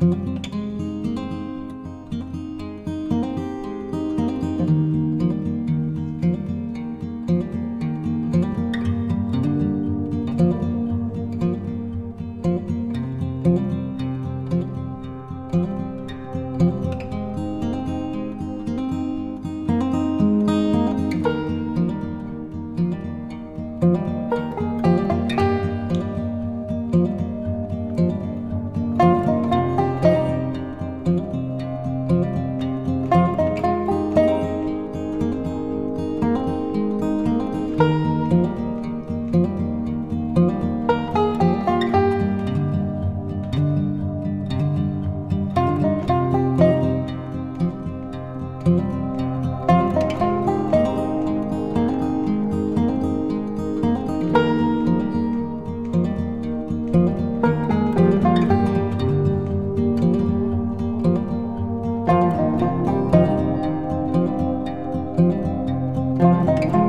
Música Bye.